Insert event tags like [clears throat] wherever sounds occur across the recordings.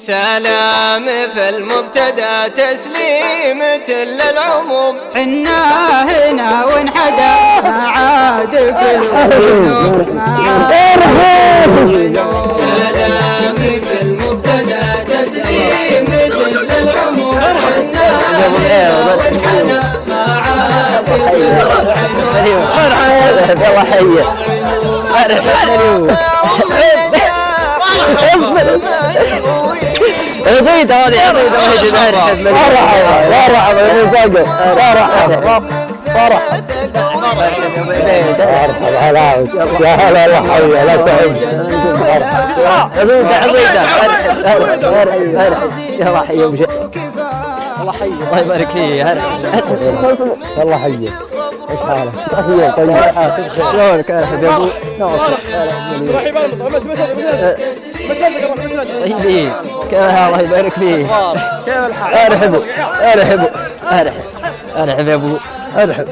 سلام في المبتدا تسليمة للعموم حنا هنا وانحدى ما عاد في الوجود ما عاد سلام في المبتدا تسليمة للعموم حنا هنا وانحدى ما عاد في يلا حي عبيد هذه هلا يا هلا يا حي لا ومشي الله حي الله يبارك فيك والله حي إيش حالك؟ طيب طيب شلونك ناصر طيبين كيف الحال الله يبارك فيك. كيف الحال ارحبوا ارحبوا ارحب ارحب يا أبو. ارحب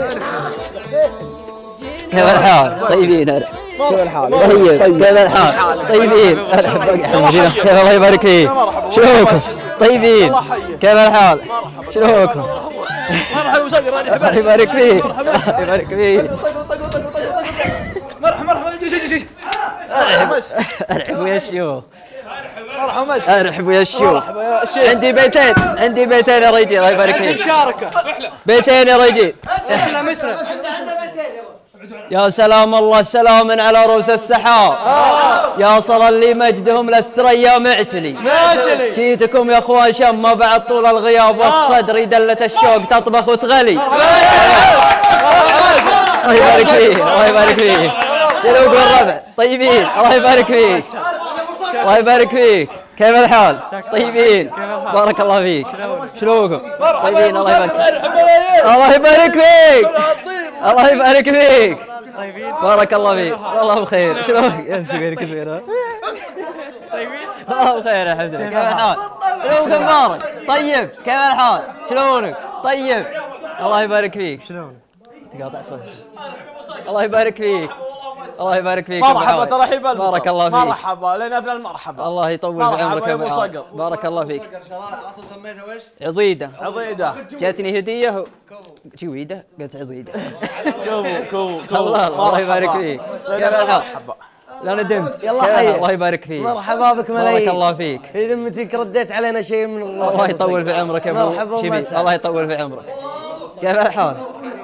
كيف الحال؟ طيبين. ارحب كيف الحال؟ طيب. كيف الحال؟ طيبين. ارحب كيف الله يبارك فيك. شلونكم؟ طيبين. كيف الحال؟ شلونكم؟ الله يبارك فيك. الله يبارك فيك. مرحبا مرحبا. جيش جيش جيش ارحب ويا الشيوخ أرحب ويا الشيوخ. عندي بيتين. عندي بيتين يا رجال الله يبارك فيك. مشاركة. بيتين يا رجال أسلم أسلم. يا سلام. الله سلام على رؤوس السحاب. يا صلا لي مجدهم للثريا معتلي. معتلي. جيتكم يا أخوان شمة بعد طول الغياب والصدر دلة الشوق تطبخ وتغلي. الله يبارك فيك. الله يبارك فيك. سلوك والربع. طيبين. الله يبارك فيك. الله يبارك فيك. كيف الحال؟ طيبين. بارك الله فيك. شلوكم؟ طيبين الله يبارك الله يبارك فيك. الله يبارك فيك. بارك الله فيك. والله بخير. شلونك؟ يا سمير كثير ها؟ والله بخير الحمد لله. كيف الحال؟ شلونك مبارك؟ طيب كيف الحال؟ شلونك؟ طيب. الله يبارك فيك. شلونك؟ تقاطع صوت الله يبارك فيك. الله يبارك فيك مرحبا. ترحيب بارك الله فيك. مرحبا لنا في المرحبا. الله يطول مرحبا في عمرك يا يا عواد. صقر. بارك الله فيك. عضيدة. عضيدة. جاتني هدية جويده قلت عضيدة. كو كو كو الله الله مرحبا. يبارك فيك. الحال؟ مرحبا. لا ندمت يلا حي. الله يبارك فيك. مرحبا بك بارك ملايين الله فيك. إذا متك رديت علينا شيء من الله. الله يطول في عمرك يا مرحبا ابو شبيب ومساء. الله يطول في عمرك. كيف الحال؟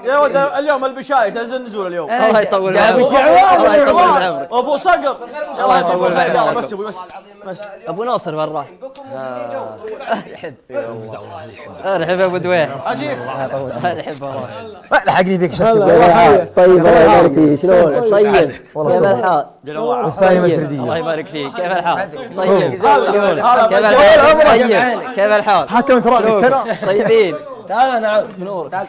يا ولد اليوم البشاير تنزل نزول اليوم. الله يطول في أبو عمرك شعوان الله يطول. عمرك أبو صقر. الله يطول عمرك بس أبوي بس بس. أبو ناصر برا. يحب ارحب يا أبو دويح. عجيب. ارحب والله لحقني فيك شكل. طيب الله يبارك فيك. شلونك طيب. كيف الحال؟ الثاني مسردية. الله يبارك فيك. كيف الحال؟ طيب. شلونك؟ هلا كيف. الحال؟ طيب. كيف الحال؟ حتى راقد شلونك؟ تعال نعود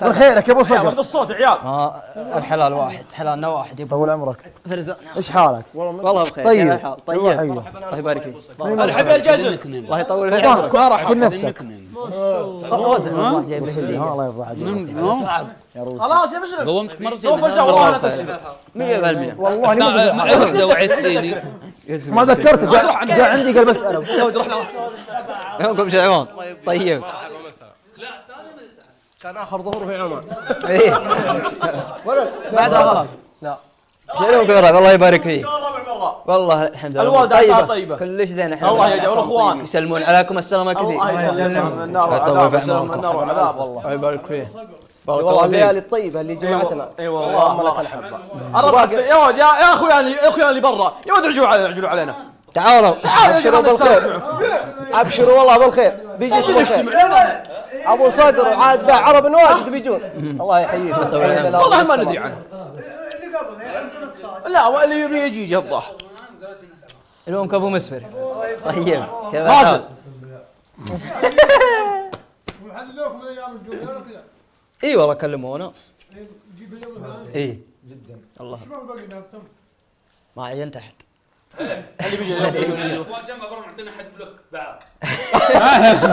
من خيرك يا أبو صقر. واخذ الصوت يا عيال. ما الحلال واحد حلالنا واحد يبا طول عمرك فرزان إيش حالك؟ والله بخير. طيب. طيب. الله يبارك فيك. الحب يا الجزل الله يطول في عمرك. ما راح كن نفسك. الله. يرضى عليك. خلاص يا مسلم قومتك مرتين شوف الجو والله لا تسلم. 100% والله عقده وعدتني ما ذكرتك جاء عندي قال ولد رحنا يومكم شعبان طيب. كان اخر ظهور في عمان إيه بعدها خلاص لا شنو كبر الله يبارك فيك والله الحمد لله الوالدة عساها طيبة. كلش زين الحمد الله لله يجزاه والاخوان يسلمون عليكم السلام كثير الله يسلمهم من النار والعذاب يسلمهم من النار والعذاب والله الله يبارك فيك بارك والله الله الليالي الطيبه اللي جمعتنا اي والله الله الحب الربع يا ولد يا اللي يا اخويا اللي برا يا ولد ارجعوا علينا ارجعوا علينا تعالوا تعالوا ابشروا بالخير ابشروا والله بالخير بيجيكم بالخير أبو صقر عاد باع عرب واجد بيجون. الله يحييك. والله ما ندري عنه. لا واللي يبي يجي يجي الظاهر اليوم ابو مسفر. طيب كيف غازل. إي والله كلمونا. إي. جدا الله. ما عينت احد اللي بيجي اليوم يجي.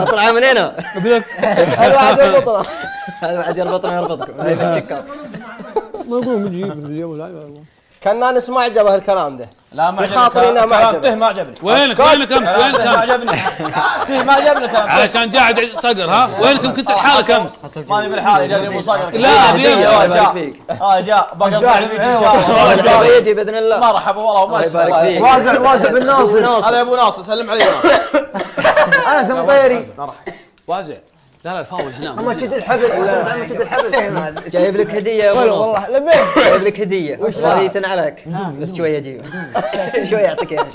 اطلع من هنا الواحد يربطنا هذا بعد يربطنا يربطكم هاي الشكار كنا نسمع جبه الكلام ده. لا ما عجبني. ما كلام عجبني. ته ما عجبني. وينك وينك امس وينك ته ما عجبني. ته ما عجبني كلام. علشان قاعد صقر ها؟ وينكم كنت لحالك أمس. ماني بالحالة جاني ابو صقر. لا، فيك. آه جاء بقطع إن شاء الله. يجي بإذن الله. مرحبا والله. فيك. وازع وازع بالناصر [laughs] هذا يا أبو ناصر سلم علي [laughs] أنا سمطيري وازع. لا لا الفاول هنا. ما تشد الحبل ما تشد الحبل. جايب لك هدية يا ابو ناصر والله لبيت جايب لك هدية. رضيت عليك. بس شوي أجيب. [laughs] شوي أعطيك إياها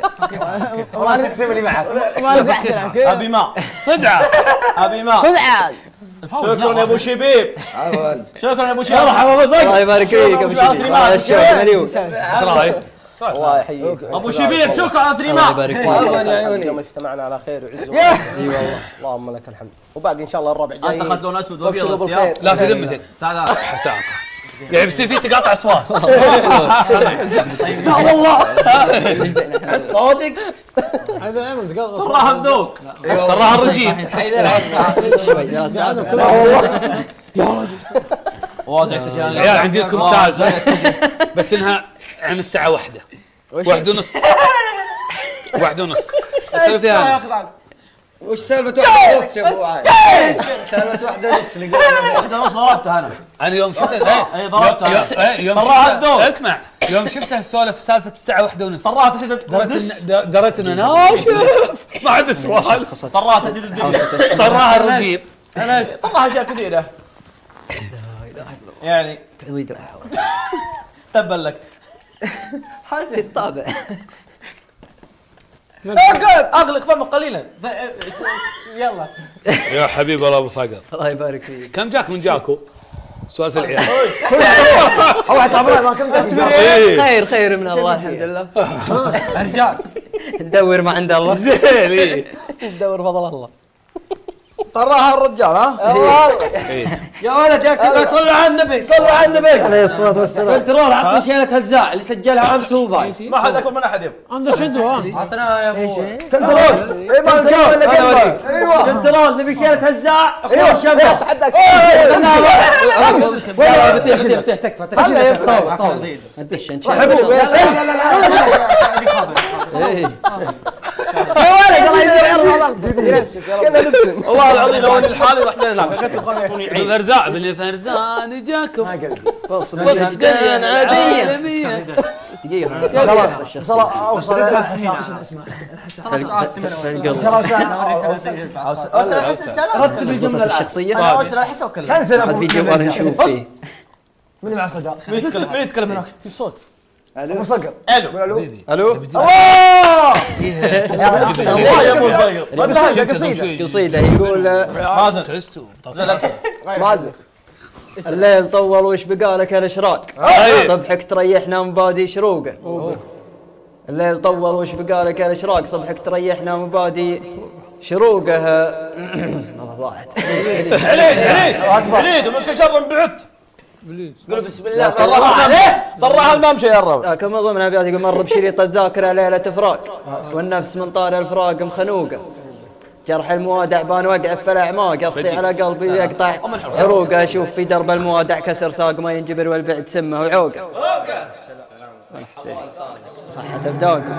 ما نقسم لي معك. ما أبي ماء صدعة. أبي ماء صدعة. شكرا يا أبو شبيب. شكرا يا أبو شبيب. الله يبارك فيك. أبو شكراً. شبيب إيش رأيك؟ الله يحييك. أبو شبيب شكرا على ثري الله يبارك فيك. والله يا عيوني اجتمعنا على خير وعز أي والله. اللهم لك الحمد. وباقي إن شاء الله الربع جاي. أنت أخذت لون أسود وأبيض الثياب لا في ذمتك. تعال حسام [laughs] يعني بيصير في تقاطع اصوات [laughs] لا والله. صوتك؟ تراها ذوق تراها الرجيم. [laughs] شوي يا سعد وازع تجي عيال عندي لكم سالفه بس إنها عن الساعة واحدة. واحد ونص. واحد ونص. أسوي فيها أنا. وش سالفة واحدة ونص يا أبو عاد؟ سالفة واحدة ونص اللي قلنا واحدة ونص ضربته أنا. أنا يوم شفته إيه، أي ضربته. يوم- إيه، شفته-. اسمع يوم شفته سولف سالفة الساعة واحدة ونص. طرات تحت دريت انه ناشف ما عاد سؤال طرات تحت الدنيا طراها الرجيم طرها أشياء كثيرة. يعني تبا [laughs] لك. [laughs] حاسس الطابع. [laughs] اغلق فمك قليلا. يا حبيب الله أبو صقر. الله يبارك فيك. كم جاك من جاكو؟ سوالف العيال. واحد طبعا ما كنت إيه. خير خير من الله الحمد لله. أرجاك. ندور ما عند الله. زين إيه. دور فضل الله. طراها الرجال ها يا ولد يا كذا صلوا على النبي صلوا على النبي عليه الصلاه والسلام كنترول عطني شيلة هزاع اللي سجلها امس هو ضايع ما حد اكبر من احد يبغى عطنا يا ابو كنترول اي ما الكلمة الا كلمه أيوه كنترول نبي شيلة هزاع اخوان الشباب حدك ولا بتيح بتيح تكفى تكفى طول طول انت يا ولد الله يزيد كنا نبتسم والله العظيم لو اني لحالي رحت عيد فرزاع بن فرزان جاكم صدقان عاديه دقيقه صلاة أوصل اوصل احس السلام رتب الجملة الآن. الشخصيه أوصل احس وكلم كنسل فيديو ما نشوف من مع صدى مين يتكلم هناك في صوت أبو صقر. ألو. ألو؟ الله يا أبو صقر. قصيدة. قصيدة. يقول مازن. لا لا. مازن. الليل طول وش بقالك الإشراق؟ صبحك تريحنا مبادي شروقه الليل [clears throat] طول وش بقالك الإشراق؟ صبحك تريحنا مبادي شروقه والله ضاعت عليد عليد عليد ومن تجرم قول بسم الله. صراحة الممشى يا الرب آه، كما ضمن ابيات يقول مر بشريط الذاكره ليلة فراق. والنفس من طار الفراق مخنوقة. جرح الموادع بان وقع في الأعماق. قصدي على قلبي يقطع عروقه. أشوف في درب الموادع كسر ساق ما ينجبر والبعد سمه وعوقه. صحة أبداكم.